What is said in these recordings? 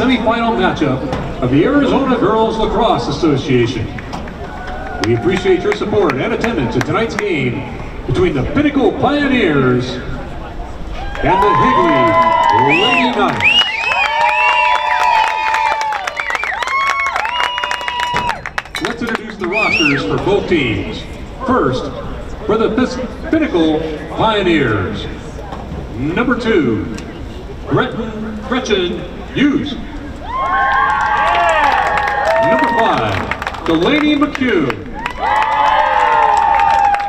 semifinal matchup of the Arizona Girls Lacrosse Association. We appreciate your support and attendance at tonight's game between the Pinnacle Pioneers and the Higley Lady Knights. Let's introduce the rosters for both teams. First, for the Pinnacle Pioneers. Number two, Gretchen, Gretchen Hughes. Number five, Delaney McHugh.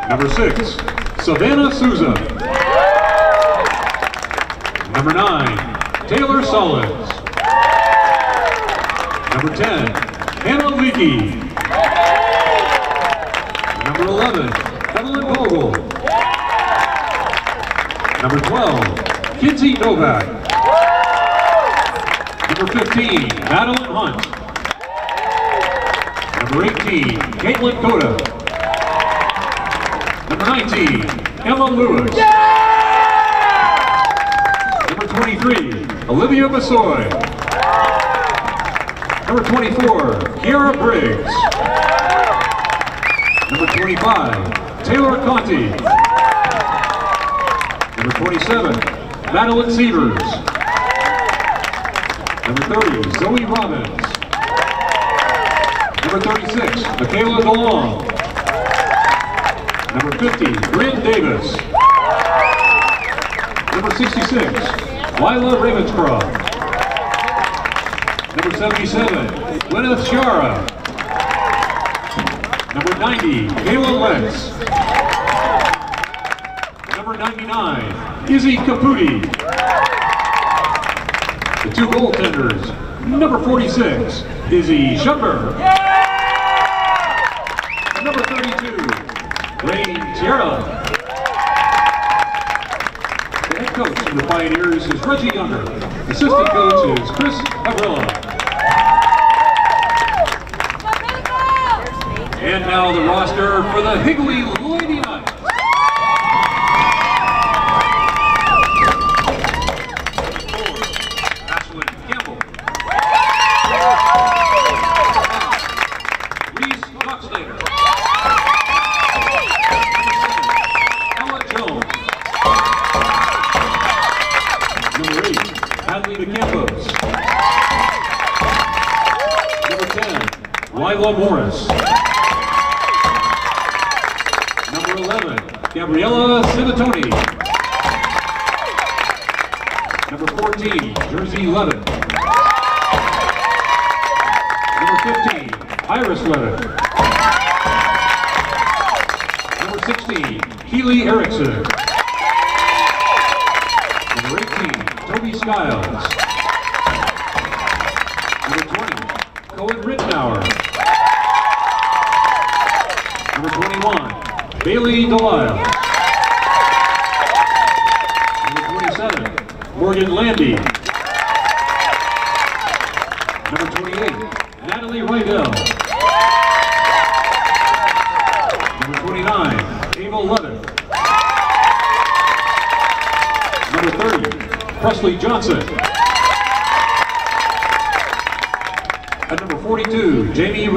Number six, Savannah Souza. Number nine, Taylor Sollins. Number 10, Hannah Leakey. Number 11, Evelyn Vogel. Number 12, Kinsey Novak. Number 15, Madeline Hunt. Number 18, Caitlin Coda. Number 19, Emma Lewis. Number 23, Olivia Basoy. Number 24, Kiara Briggs. Number 25, Taylor Conti. Number 27, Madeline Severs. Number 30, Zoe Robbins. Number 36, Michaela DeLong. Number 50, Bryn Davis. Number 66, Lila Ravenscroft. Number 77, Gwyneth Shara. Number 90, Kayla Lex. Number 99, Izzy Caputi. The two goaltenders, number 46, Izzy Schumberg. Number 32, Rain Tierra. The head coach of Pioneers is Reggie Younger. Assistant coach is Chris Avrilla. And now the roster for the Higley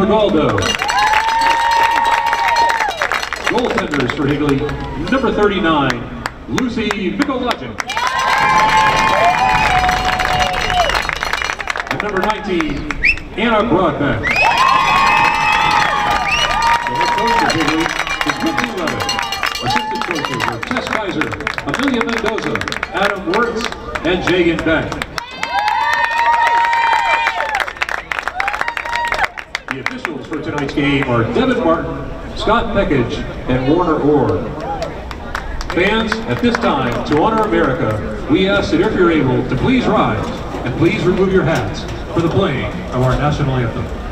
42, Ronaldo. Goaltenders for Higley, number 39, Lucy Mikolajic. At number 19, Anna Broadbeck. The head coach of Higley is Whitney Levin. Assistant coaches are Tess Kaiser, Amelia Mendoza, Adam Wirtz, and Jagan Beck. The officials game are Devin Martin, Scott Peckage, and Warner Orr. Fans, at this time, to honor America, we ask that if you're able to please rise and please remove your hats for the playing of our national anthem.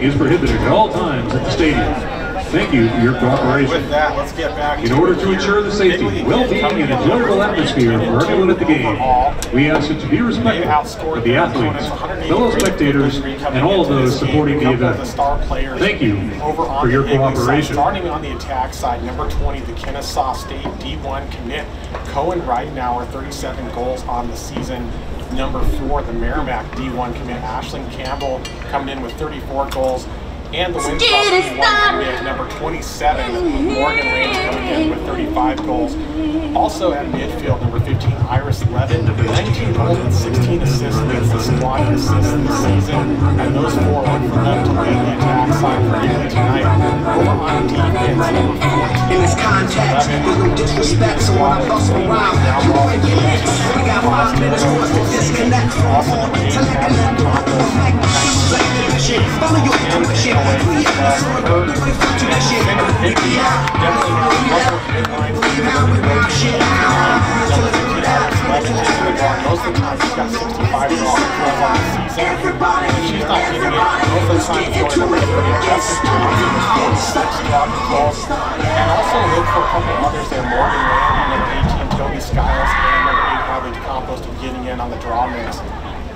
Smoking is prohibited at all times at the stadium. Thank you for your cooperation. With that, let's get back In order to ensure the safety, well-being, and enjoyable atmosphere for everyone at the game, we ask that you be respectful of the athletes, fellow spectators, and all of those supporting the event. Thank you for your cooperation. Starting on the attack side, number 20, the Kennesaw State D1 commit, Cohen Ridenauer, 37 goals on the season. Number four, the Merrimack D1 commit, Ashlyn Campbell coming in with 34 goals and the wins commit number 27, Morgan Lane coming in with 35 goals. Also at midfield, 15, Iris Levin, 19 goals 16 assists, leads the squad in assists this season. And those four went for them to lead the attack side for Italy tonight. Over on defense, number 14, in this context, there's no disrespect, so when I bust around, you break your necks. We got five minutes for us to disconnect from all. Select and let the shoes like the shit. Follow your intuition. We have the sword, the way to that shit. We out, we out, we Most of the time, she's got 65 goals on the season. And she's not getting it. Most of the time, it's going to be 46 goals. And also look for a couple others there. Morgan Randy, number 18, Toby Skiles, and number 8, Hadley DeCampos getting in on the draw mix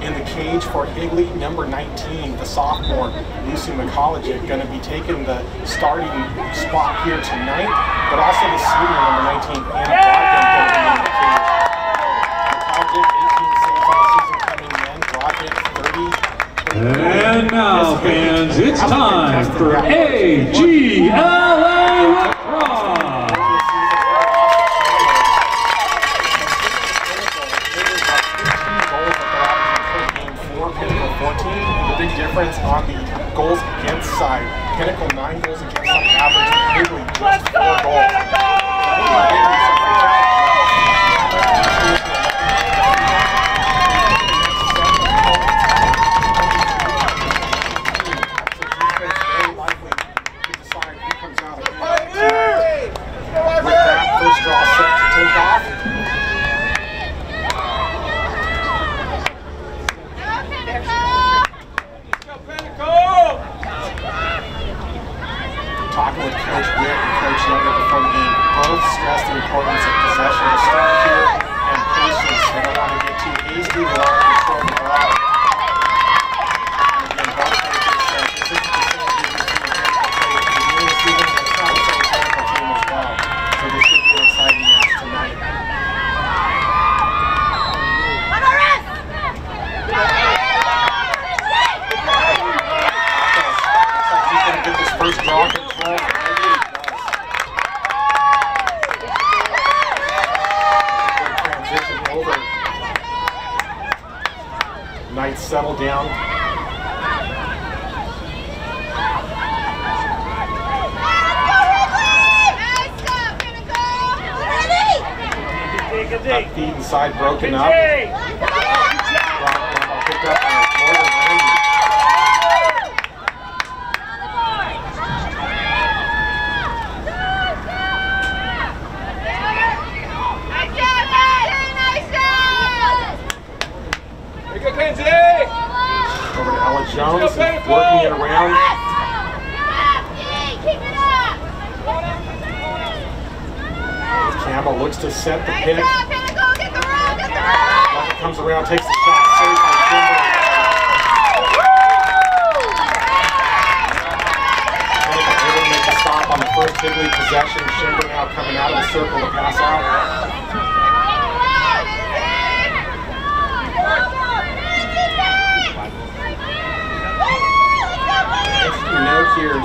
in the cage for Higley, number 19, the sophomore, Lucy McCollegic, going to be taking the starting spot here tonight, but also the senior, number 19, Anna going to be in the cage. McCollegic, 18 saves on the season coming in, Brogdon, 30. And now, fans, it's time for AGLA side.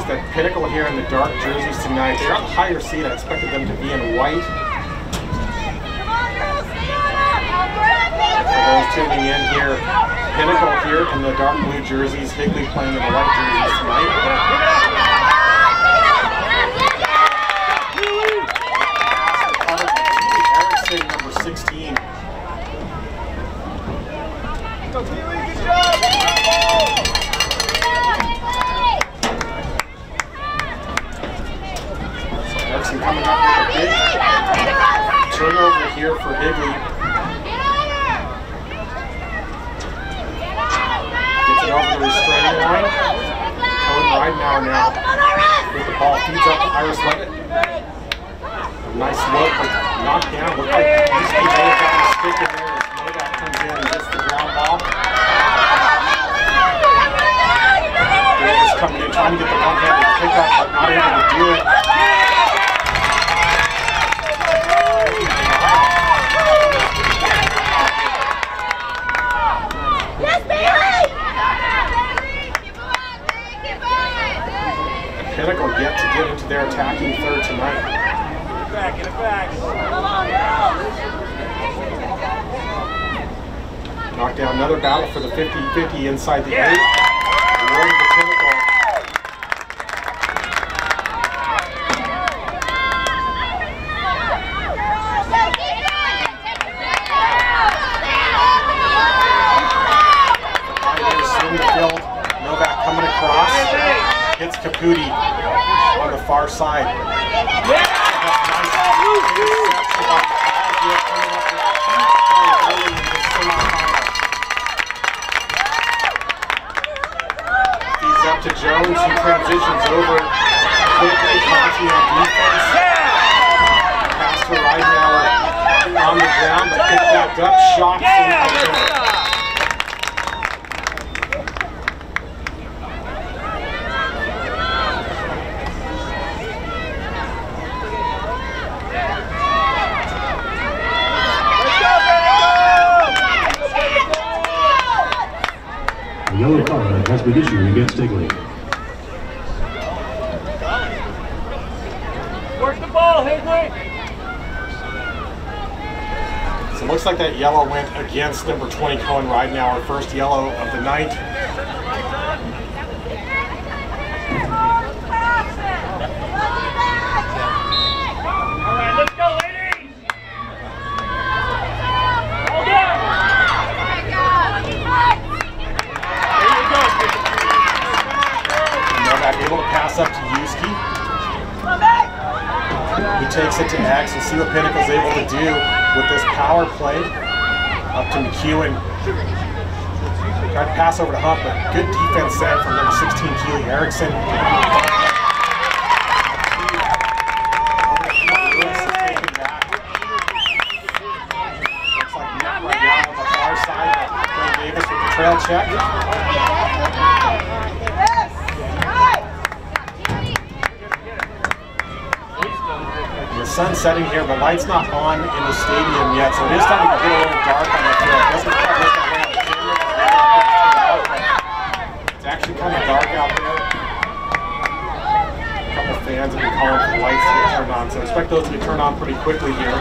that Pinnacle here in the dark jerseys tonight. They're on the higher seat. I expected them to be in white. For those tuning in here, Pinnacle here in the dark blue jerseys, Higley playing in the white jerseys tonight. Erickson, number 16. coming up with a here for Higley. Gets it over the restraining line. Cohen Ridenauer now with the ball, feeds up to Iris Levitt. A nice look, knocked down. Looked like Easty may have gotten a stick in there as Novak comes in and gets the ground ball coming in, trying to get the one-handed pickup, but not able to do it. Pinnacle yet to get into their attacking third tonight. Back, get it back. Knock down another battle for the 50-50 inside the eight. Awarding the Pinnacle. Right there, swing the field. Novak coming across. Hits Caputi on the far side. He's up to Jones. He transitions over quickly. Conti on defense. Pass to Ridenour on the ground, but picked back up. Shot from A yellow card has been issued against Higley. Work the ball, Higley. So it looks like that yellow went against number 20 Cohen right now, our first yellow of the night. All right, let's go, ladies. Hold on. There you go. Novak able to pass up to Yuski. He takes it to X. We'll see what Pinnacle's able to do with this power play. Up to McEwen. Tried to pass over to Hunt, but good defense set from number 16, Keely Erickson. Lewis is taken back. Looks like Matt right now on the far side. Clay Davis with the trail check. The sun's setting here, but light's not on in the stadium yet, so it is starting to get a little dark on the field. It doesn't quite look that way on the camera. It's actually kind of dark out there. A couple fans have been calling for the lights to get turned on, so expect those to be turned on pretty quickly here.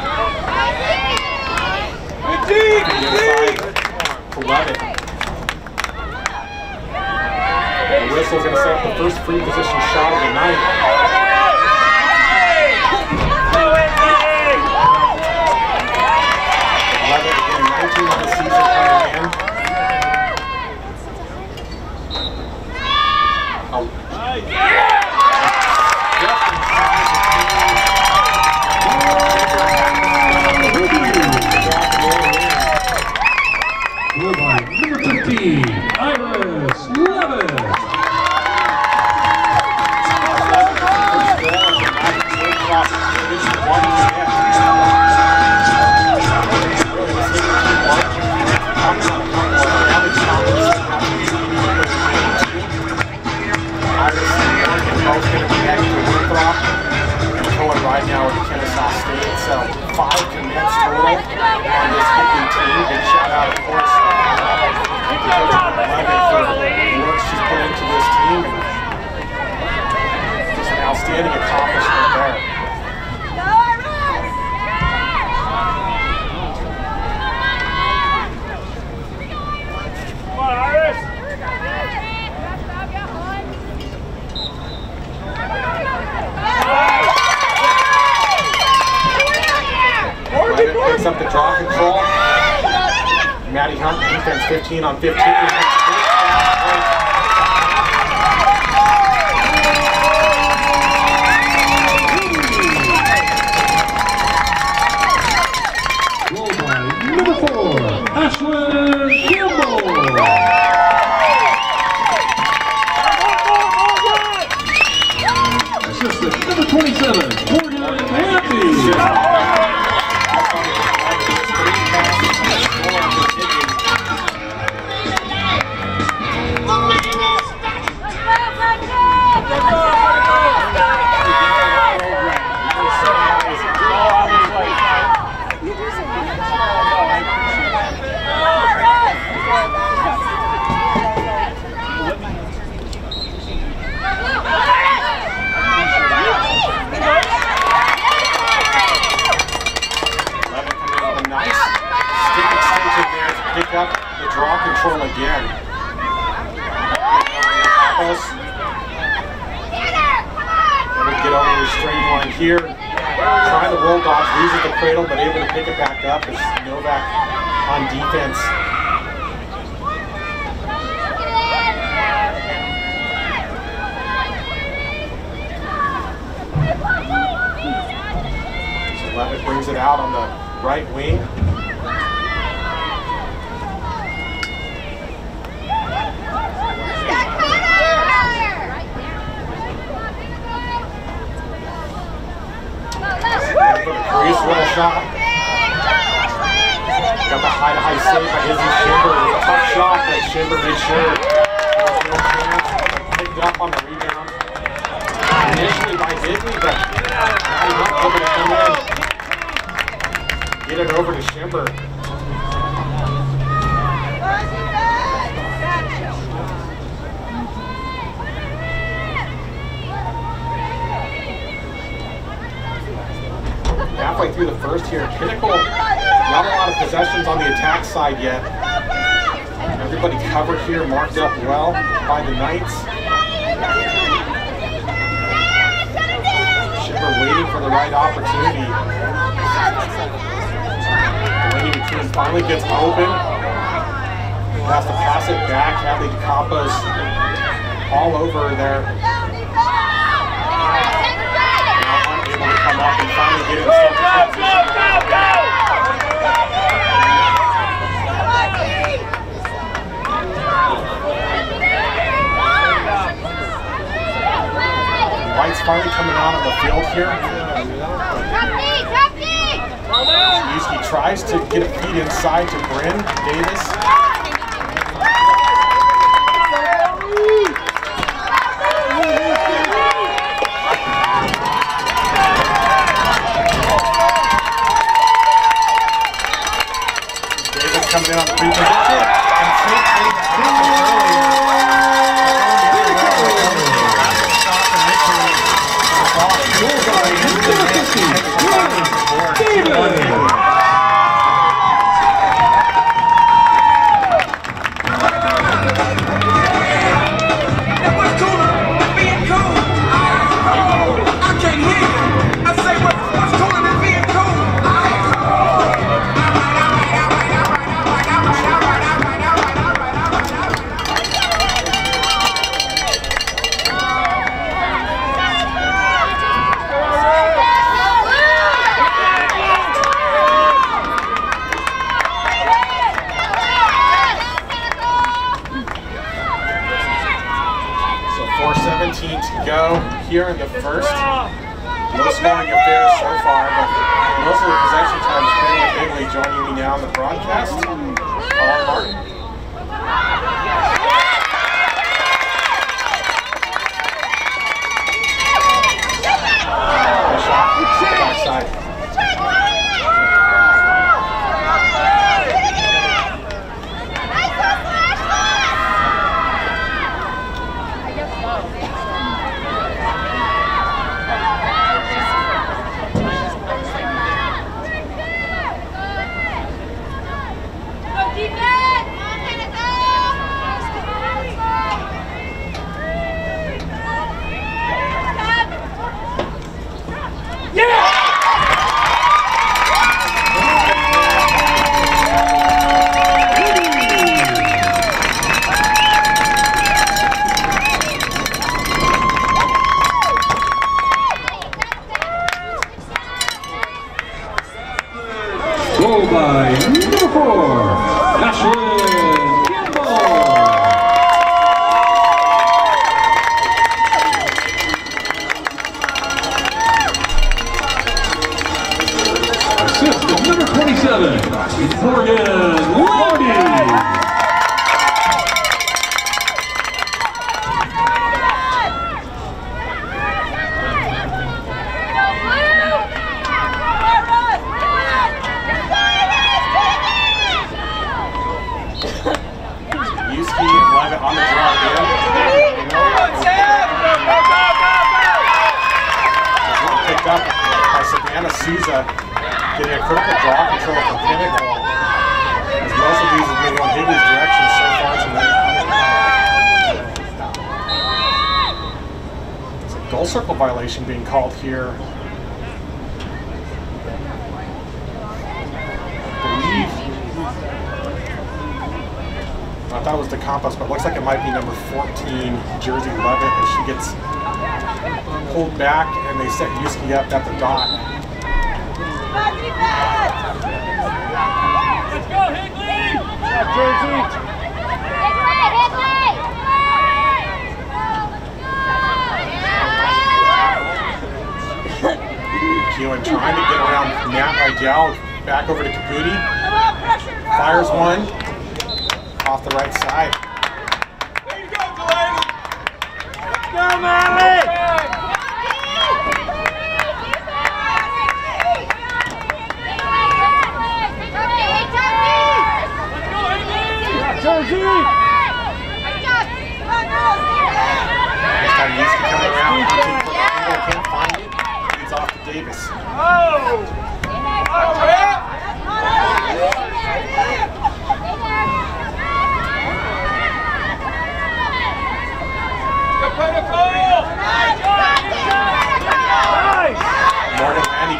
The inside to Levitt. The whistle's going to set up the first free position shot of the night. Levitt again, 19 five commits total on this kicking team. Big shout out, of course, to Coach Levitt for the work she's put into this team. And just an outstanding accomplishment 19 on 15. first here. Pinnacle, not a lot of possessions on the attack side yet. Everybody covered here, marked up well by the Knights. Shipper waiting for the right opportunity. Delaney McKeon finally gets open. Has to pass it back. Hadley DeCampos all over there. going to come and finally get go, go, go, go, White's finally coming out of the field here. he tries to get a feed inside to Bryn Davis. Vielen Dank.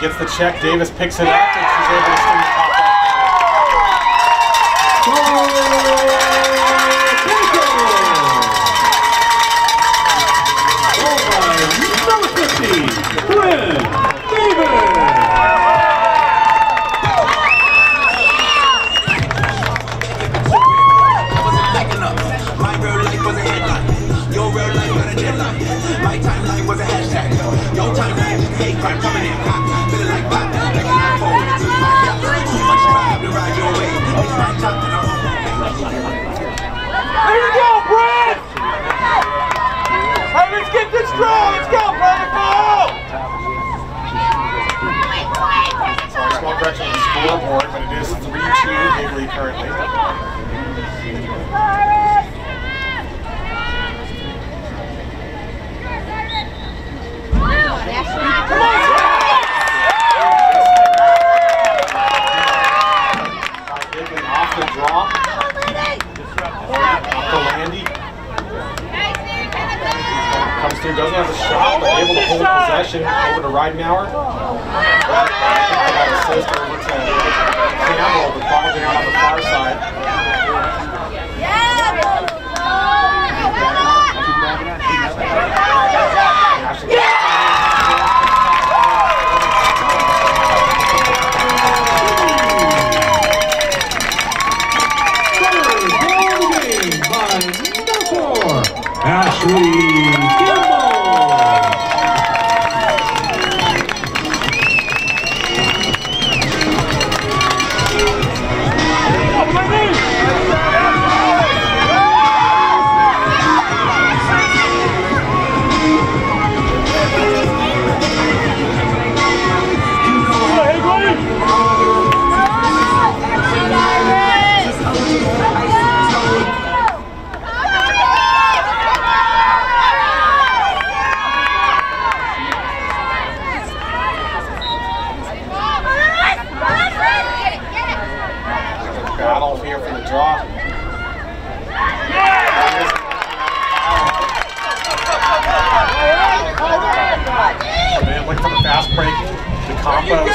gets the check. Davis picks it up, and she's able to squeeze scoreboard, but it is 3-2 Higley currently. Come on, off the Landy. Comes through, doesn't have a shot, but able to hold possession over to Ridenauer. Campbell, the ball down on the far side. Ashley I'm sorry.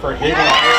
For Higgins.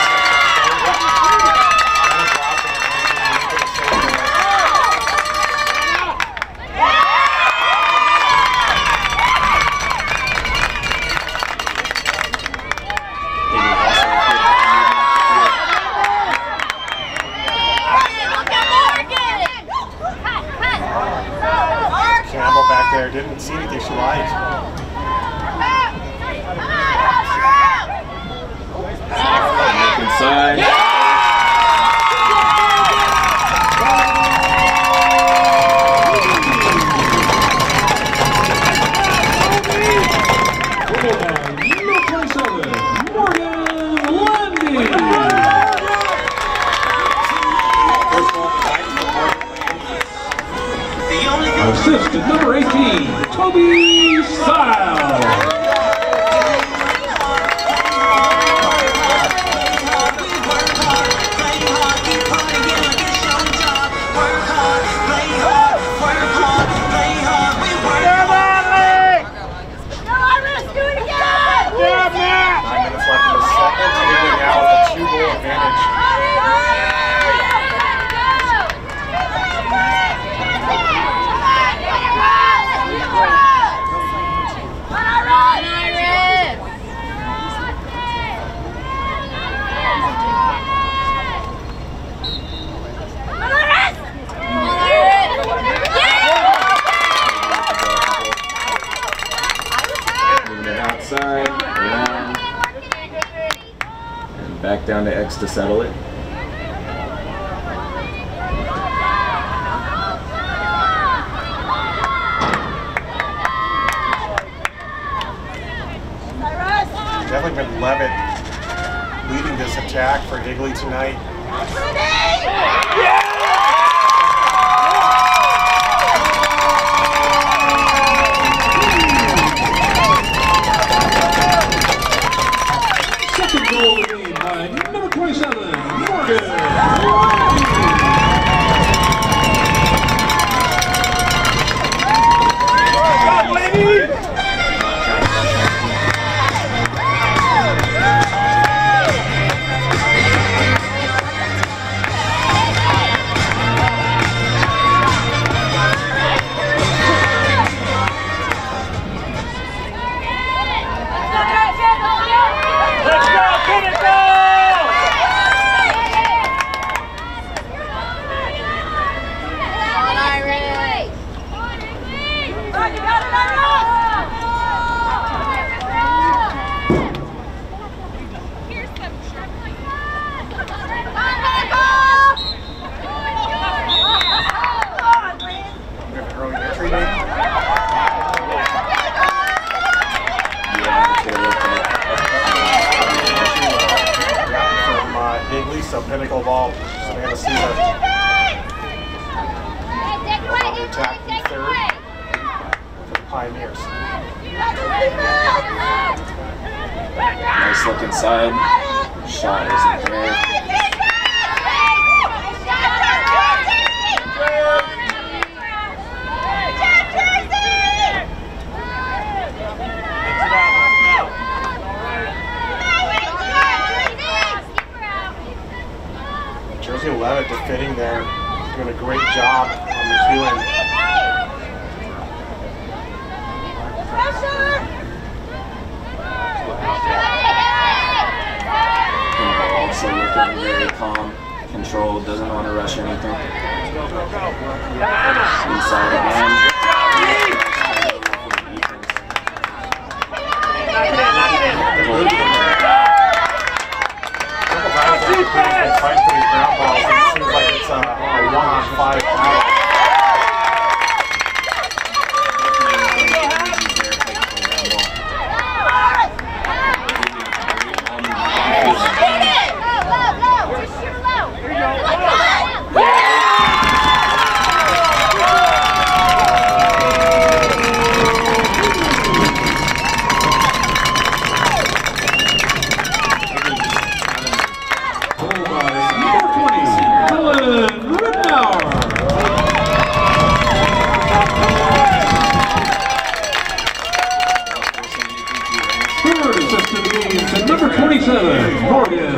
Morgan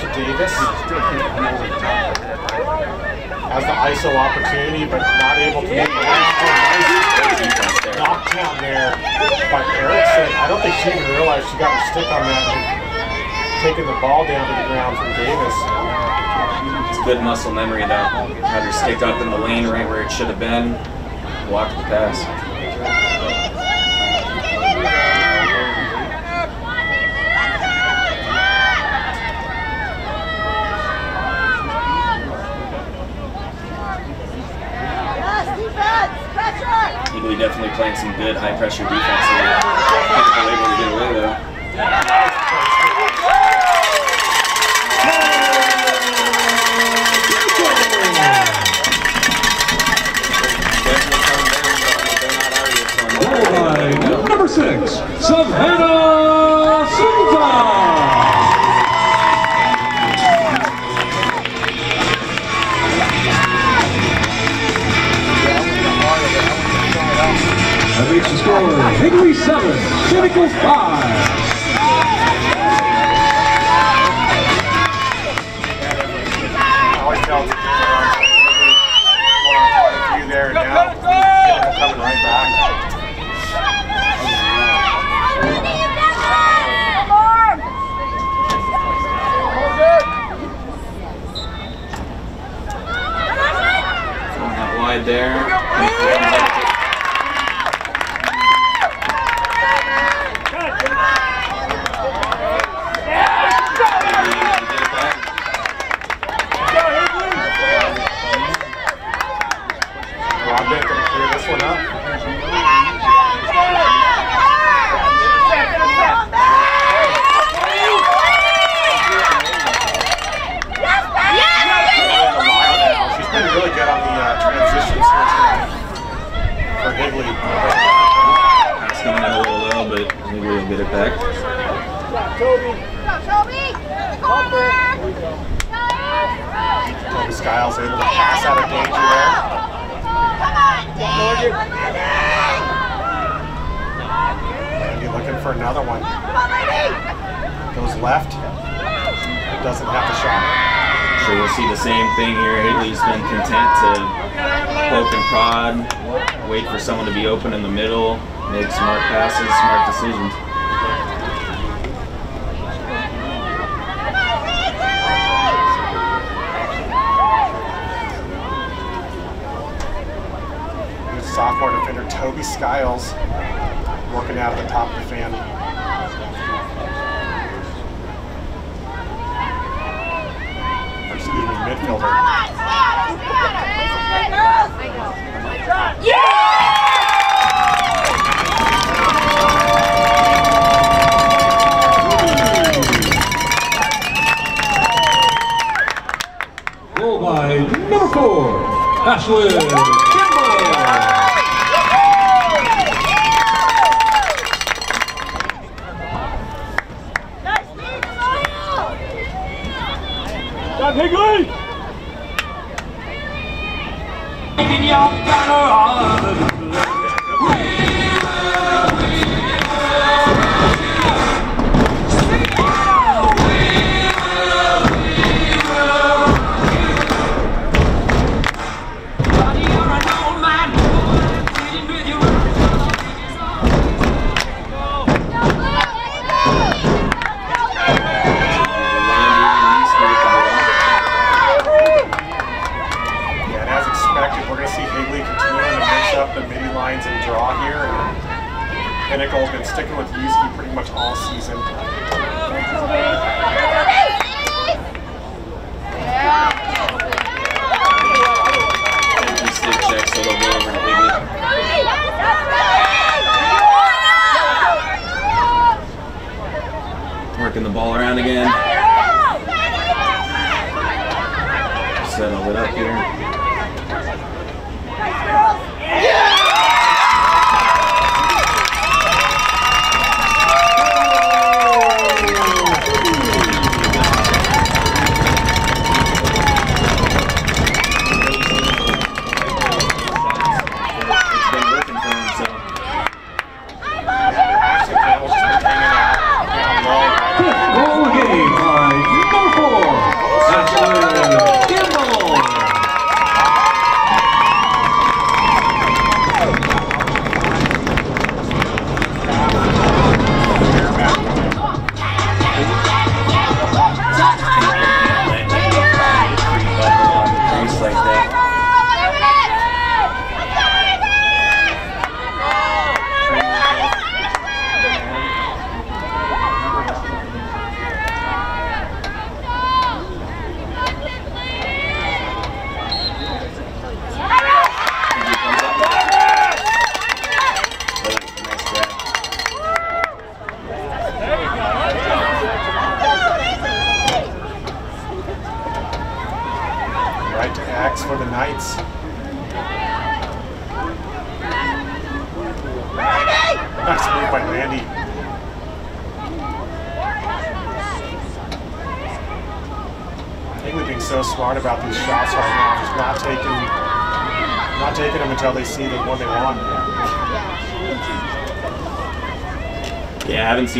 to Davis. Has the ISO opportunity, but not able to make the. Nice there. knockdown there by Erickson. I don't think she even realized she got her stick on that and taking the ball down to the ground from Davis. It's good muscle memory though. Had her stick up in the lane right where it should have been. Blocked the pass. Higley definitely playing some good high pressure defense here. Able to get away though. Definitely coming down, That makes the score Higley seven, Pinnacle five. I always felt it going on quite a few there and now they're coming right back. That wide there. Broadbent gonna clear this one up. Now, She's been really good on the uh, transitions here tonight for Higley. Pass coming in a little low, but maybe we'll get it back. Toby Skiles able to pass out of danger there. Randy looking for another one. Goes left. Doesn't have the shot. Sure, we'll see the same thing here. Higley's been content to poke and prod, wait for someone to be open in the middle, make smart passes, smart decisions. Sophomore defender Toby Skiles working out at the top of the fan. Excuse midfielder. Goal by number four, Ashlyn John Higley! Yeah, and Around again.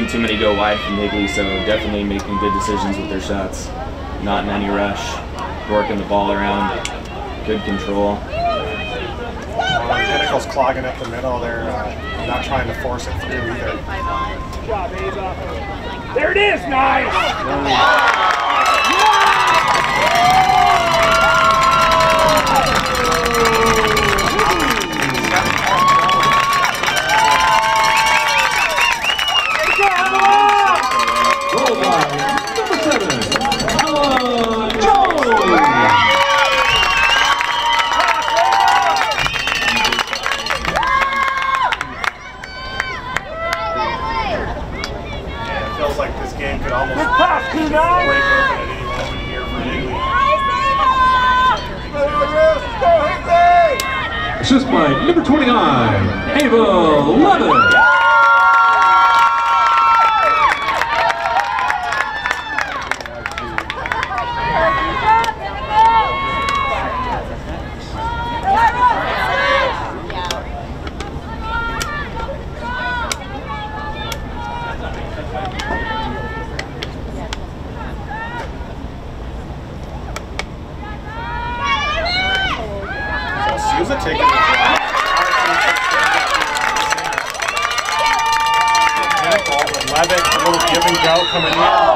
seen too many go wide from Higley, so definitely making good decisions with their shots. Not in any rush, working the ball around, good control. Pinnacle's clogging up the middle. They're uh, not trying to force it through either. There it is, nice! Joe coming in.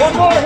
Higley.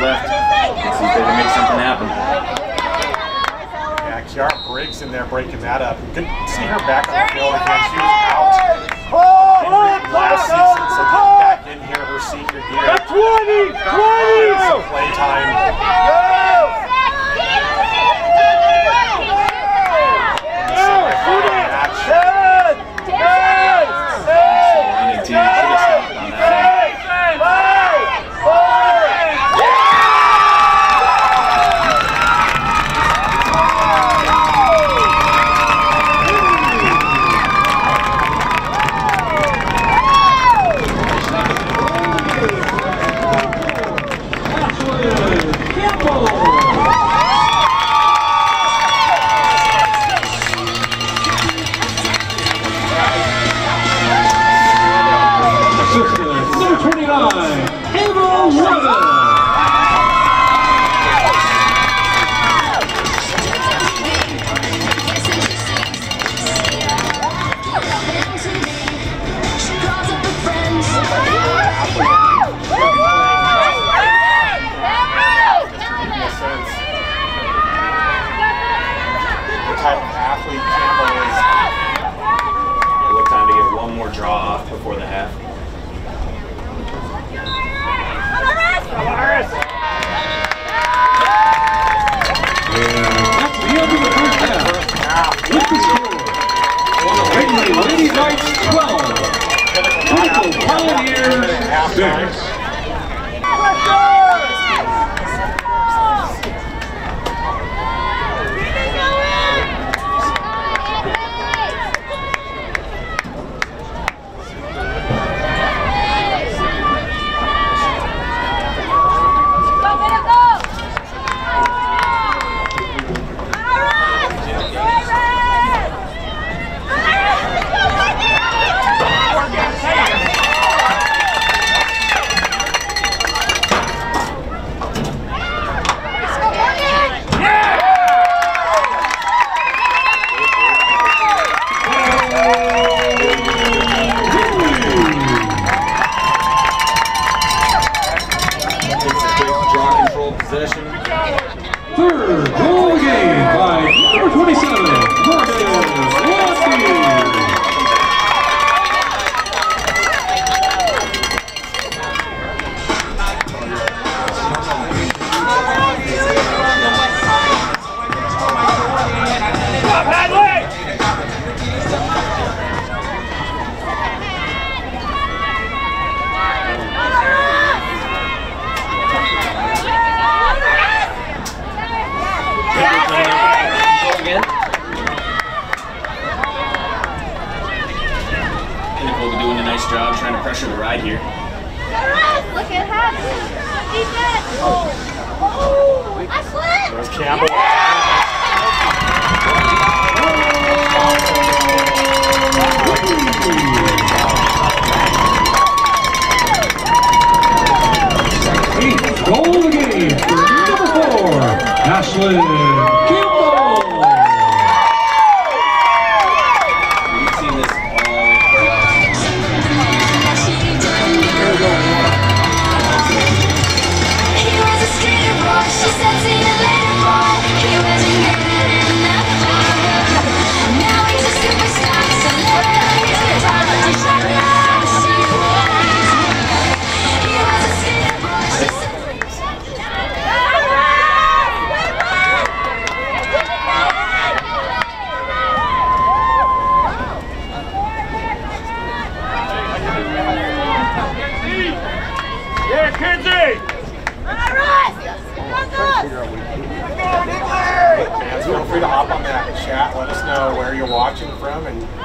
Left. Let's see if they can make something happen. Yeah, Kiara Briggs in there breaking that up. Good to see her back on the field again. She was out injured last season, so getting back in here her senior year. 20! 20! Some play time.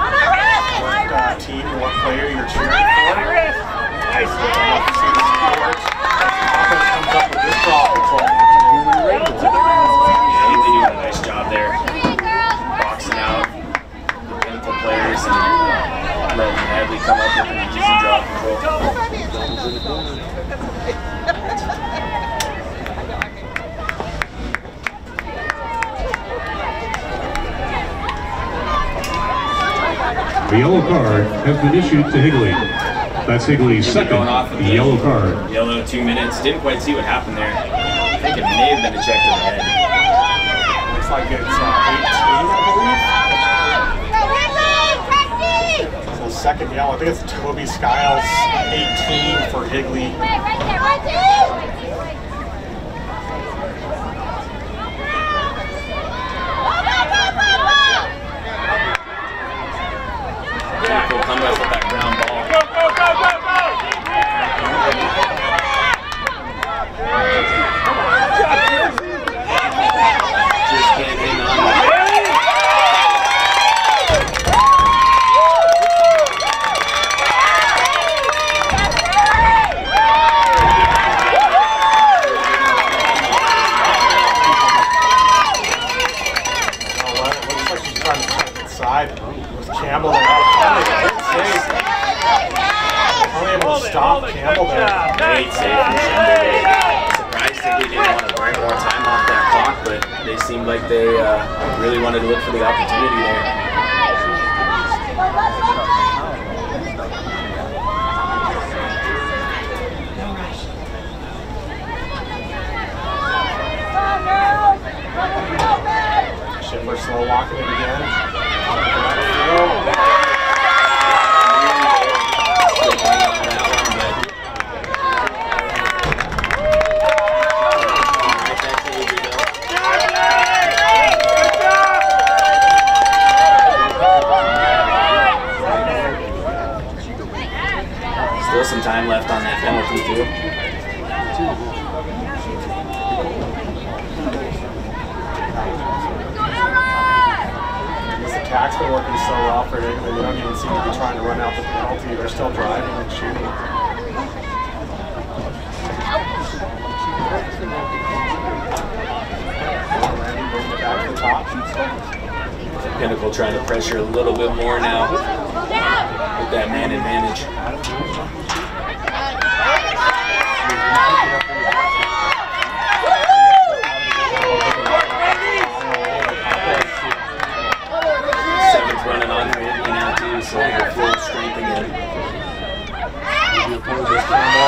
What uh, team and what player you're cheering for. Nice. Love to see the comes up with draw control. Yeah, a nice job there. Boxing out the players letting come up with an easy control. The yellow card has been issued to Higley. That's Higley's second off of yellow card. Yellow, two minutes. Didn't quite see what happened there. I think it may have been a check to the head. Looks like it's uh, 18, I believe. So second yellow. I think it's Toby Skiles, 18 for Higley. Cool comeback with that ground ball. Go, go, go, go, go! Just can't hang on. Oh, well, it looks like she's trying to cut it inside. With Campbell there. Finally able to stop Campbell. Great save. Surprised that they didn't want to burn more time off that clock, but they seemed like they uh, really wanted to look for the opportunity there. Schiffer slow walking it again. Still hanging on that one, but- Right back to Averyville. Still some time left on that penalty too. Attack's been working so well for England. They don't even seem to be trying to run out the penalty. They're still driving and shooting. Pinnacle trying to pressure a little bit more now with that man advantage. 감사합니다.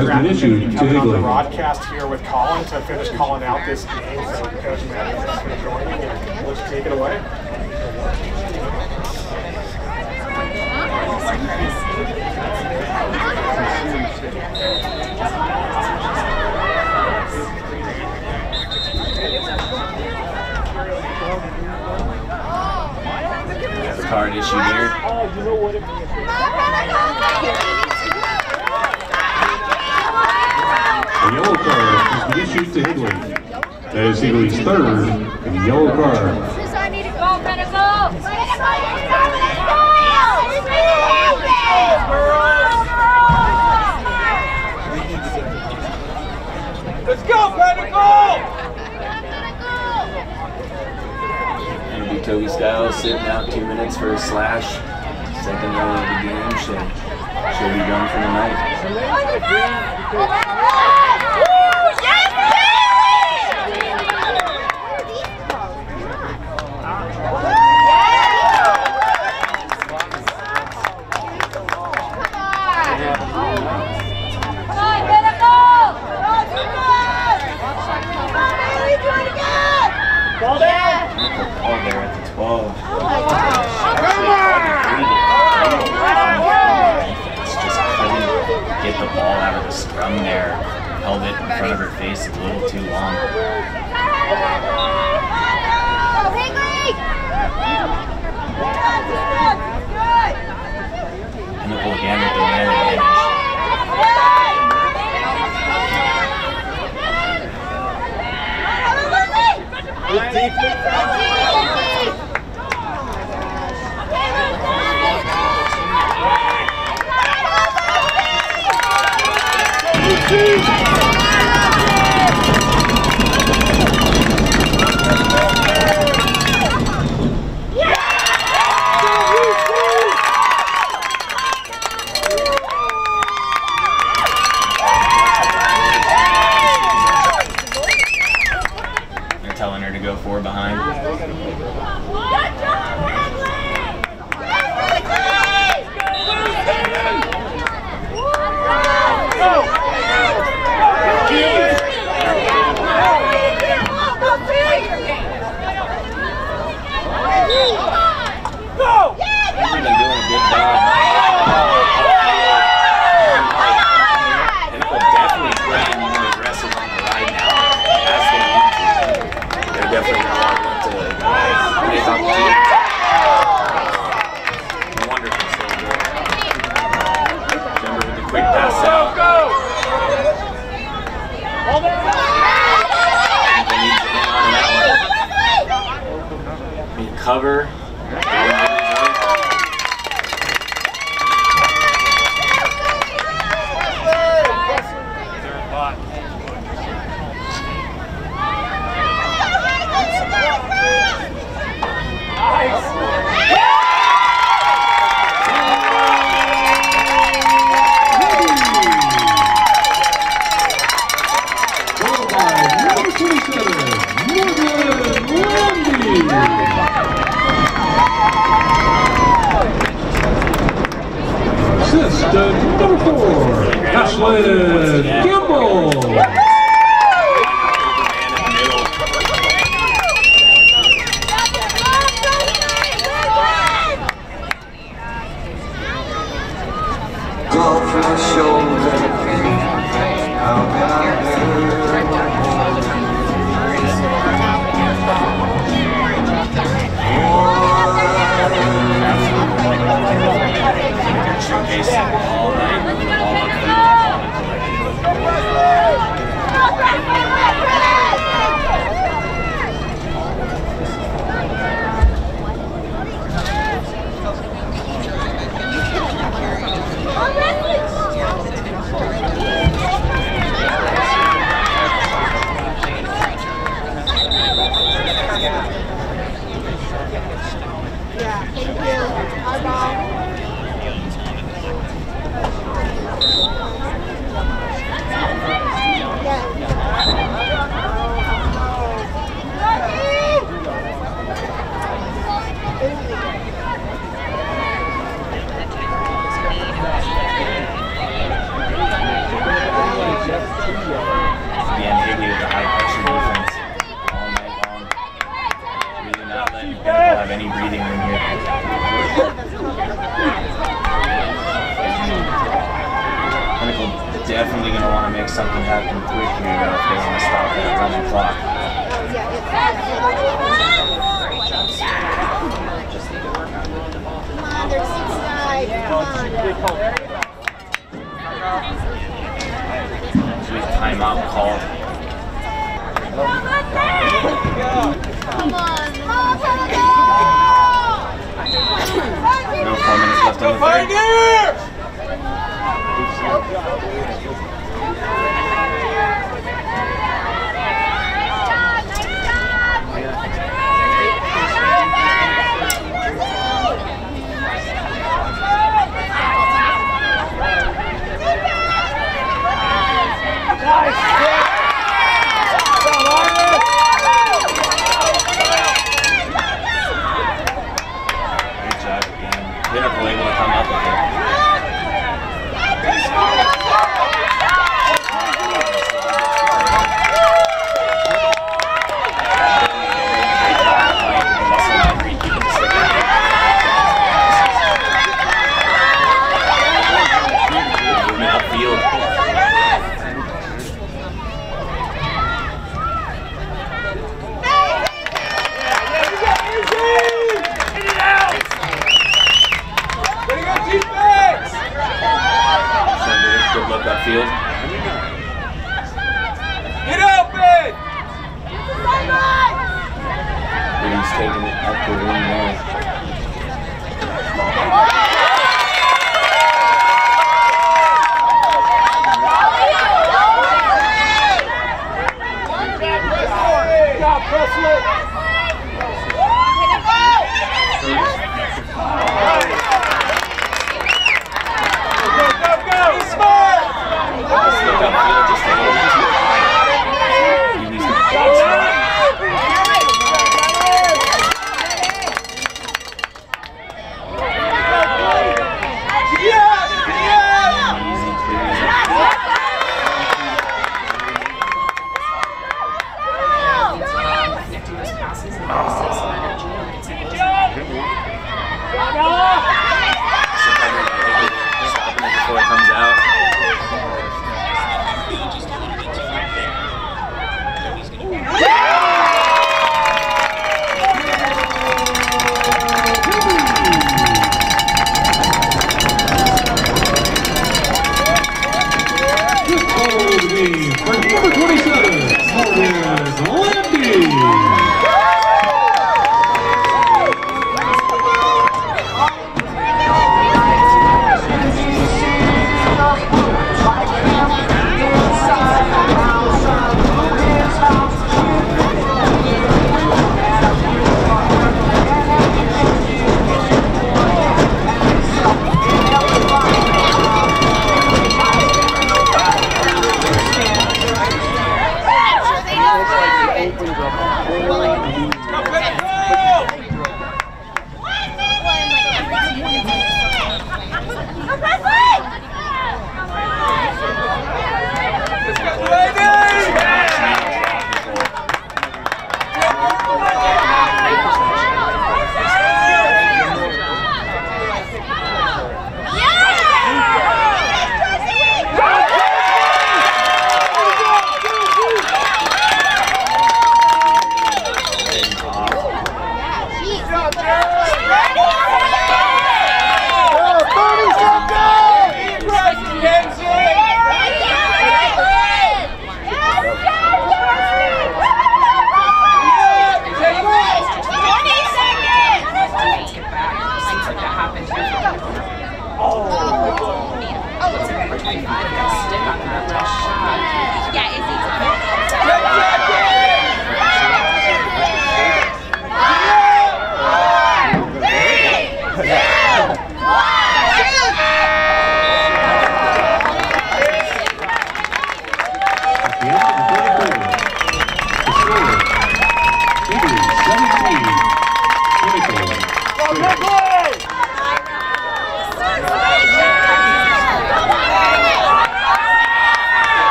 Has been issued to Coming on the Higley. broadcast here with Colin to finish calling out this game. So Coach Matt, thanks for joining and let's take it away. The card issued here. Oh, A yellow card been issued to Higley. That is Higley's third yellow card. I need go, Pinnacle! Let's go, Pinnacle! It'll be Toby Skiles sitting out two minutes for a slash. Second yellow of the game. Should, should be done for the night. front of her face a little too long. Again with the man Kimball.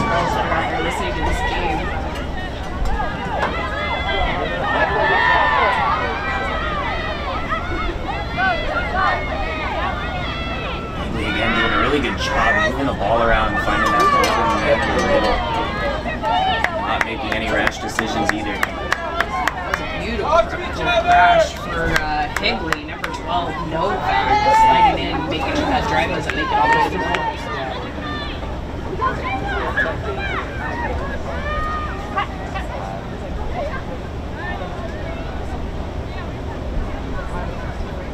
girls that are out there listening to this game. Ridley again doing a really good job moving the ball around and finding that open man in the middle. Not making any rash decisions either. That a beautiful crash for uh, Higley, number 12, no foul, sliding in, making that drive wasn't making all the way to the.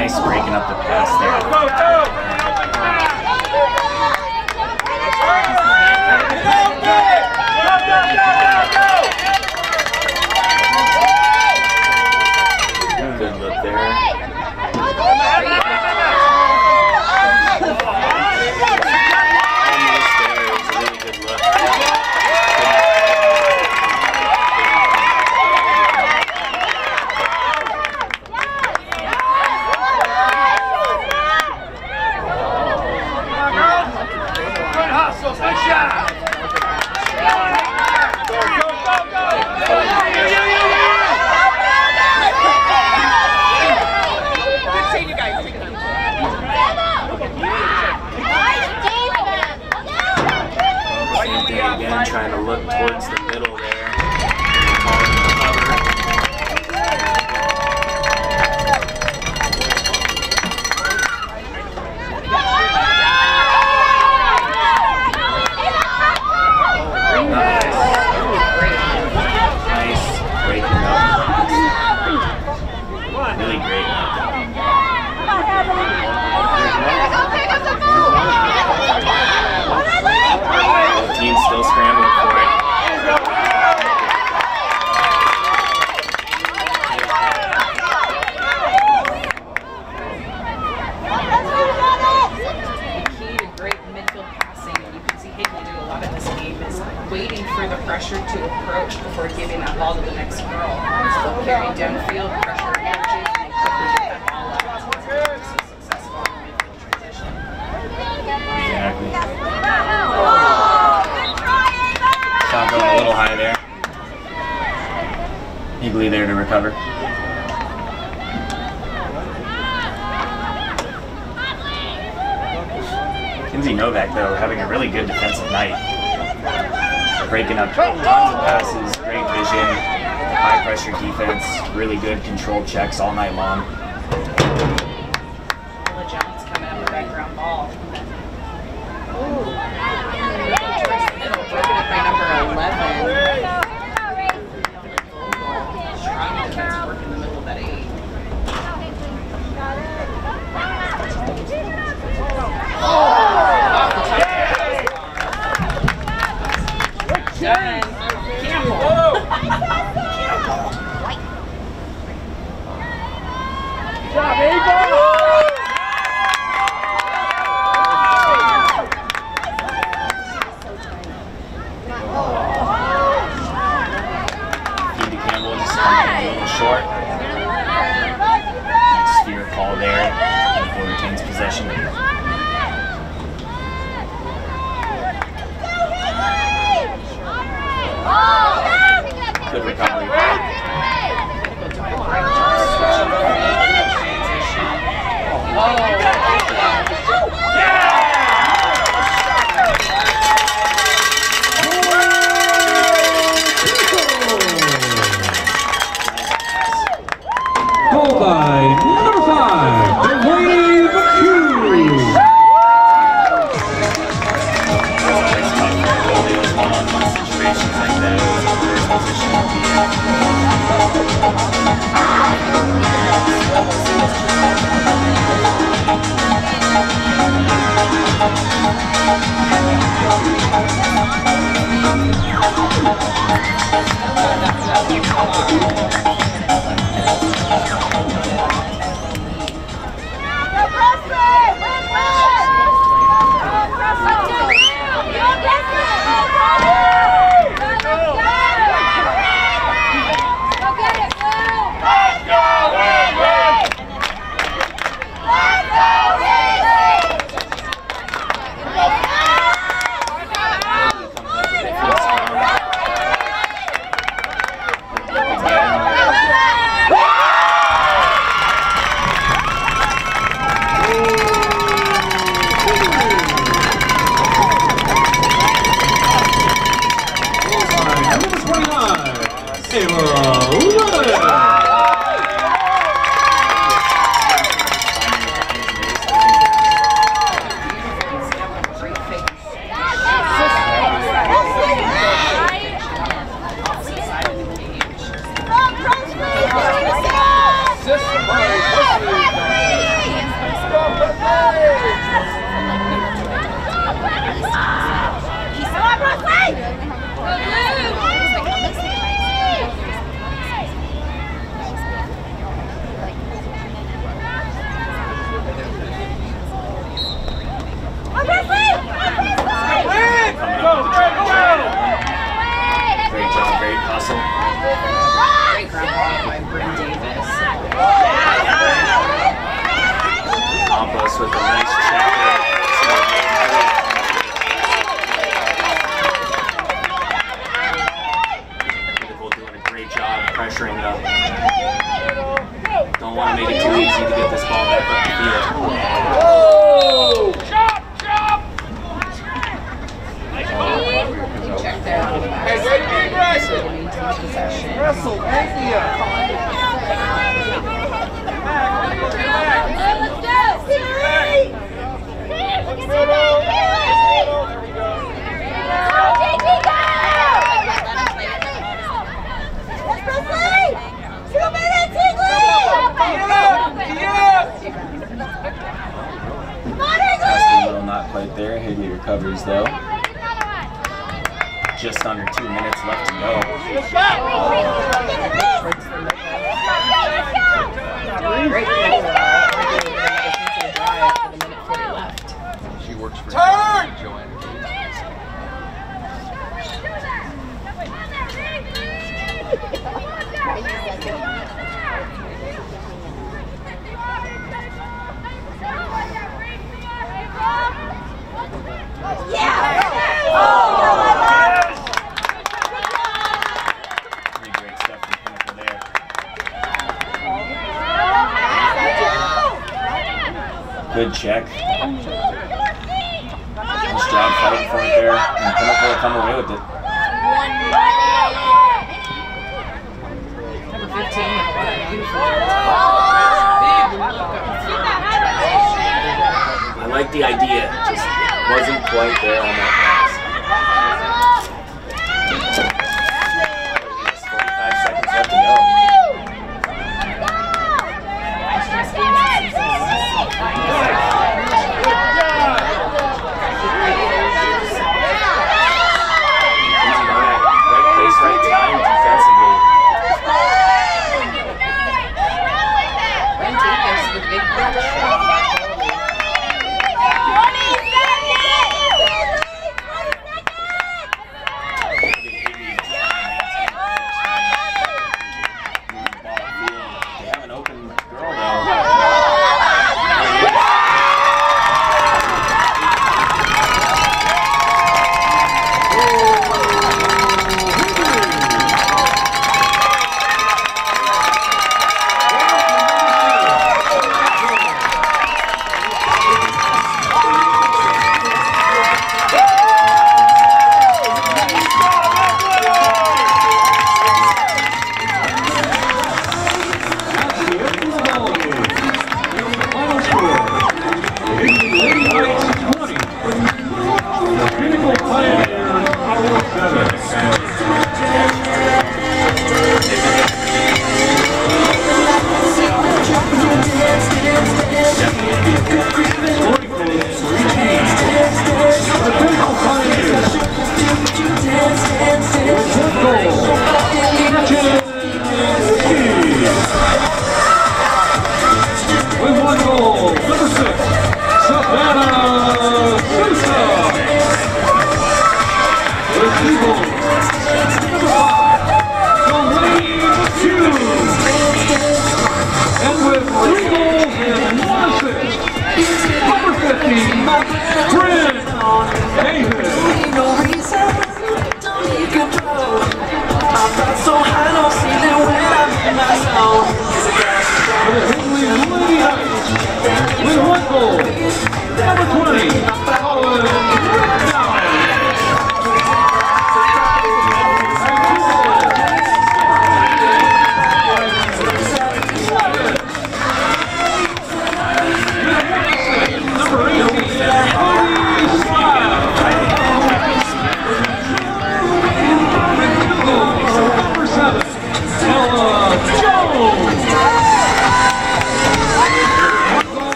nice breaking up the pass there.